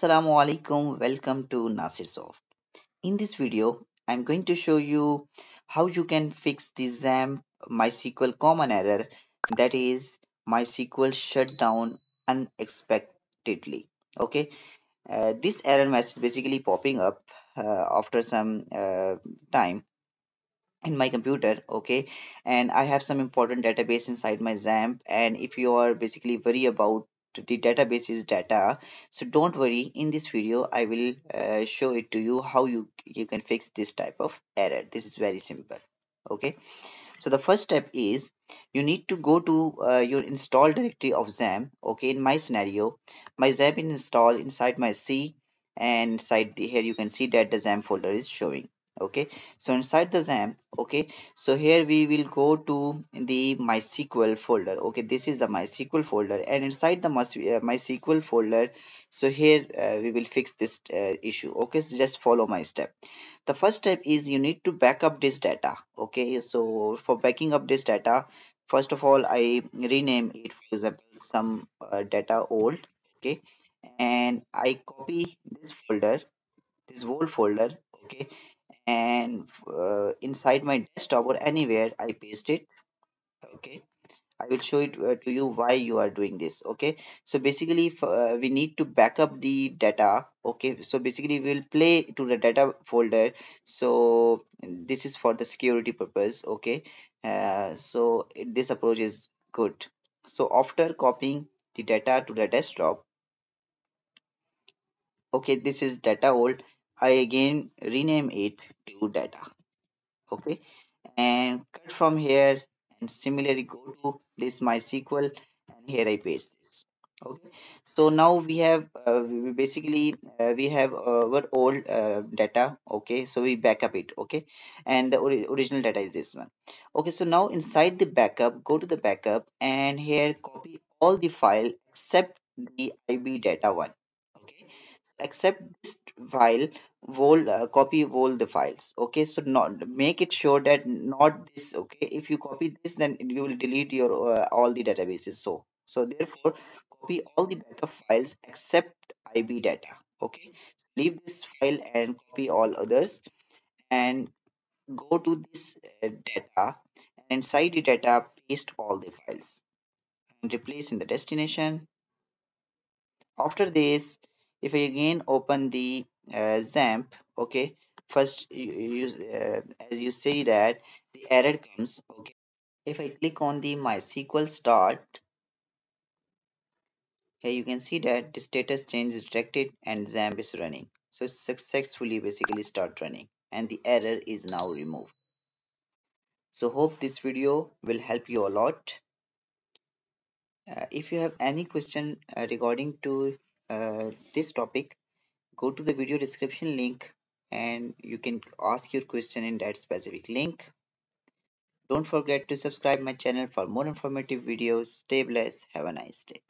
Assalamu alaikum, welcome to Nasirsoft. In this video, I'm going to show you how you can fix the XAMPP MySQL common error that is MySQL shut down unexpectedly. Okay, uh, this error message basically popping up uh, after some uh, time in my computer okay and i have some important database inside my XAMPP and if you are basically worry about the database's data. So don't worry in this video i will uh, show it to you how you you can fix this type of error. This is very simple okay? So the first step is you need to go to uh, your install directory of XAMPP okay? In my scenario my XAMPP is installed inside my c and inside the, here you can see that the XAMPP folder is showing okay so inside the XAMPP okay so here we will go to the MySQL folder. Okay this is the MySQL folder and inside the uh, MySQL folder so here uh, we will fix this uh, issue. Okay so just follow my step. The first step is you need to back up this data. Okay so for backing up this data first of all I rename it for example some uh, data old. Okay and I copy this folder this whole folder. Okay and uh, inside my desktop or anywhere I paste it okay? I will show it uh, to you why you are doing this okay? So basically uh, we need to back up the data okay? So basically we'll play to the data folder. So this is for the security purpose okay? Uh, so this approach is good. So after copying the data to the desktop okay this is data old I again rename it to data okay? And cut from here and similarly go to this MySQL and here I paste this okay? So now we have uh, we basically uh, we have our old uh, data okay? So we backup it okay? And the ori original data is this one okay? So now inside the backup go to the backup and here copy all the file except the ib data one except this file whole uh, copy all the files okay? So not make it sure that not this okay? If you copy this then you will delete your uh, all the databases. So so therefore copy all the backup files except ib data okay? Leave this file and copy all others and go to this uh, data and inside the data paste all the files and replace in the destination. After this if I again open the uh, okay first you, uh, as you see that the error comes okay. If I click on the MySQL start here you can see that the status change is detected and XAMPP is running. So successfully basically start running and the error is now removed. So hope this video will help you a lot. Uh, if you have any question uh, regarding to uh, this topic go to the video description link and you can ask your question in that specific link. Don't forget to subscribe my channel for more informative videos. Stay blessed. Have a nice day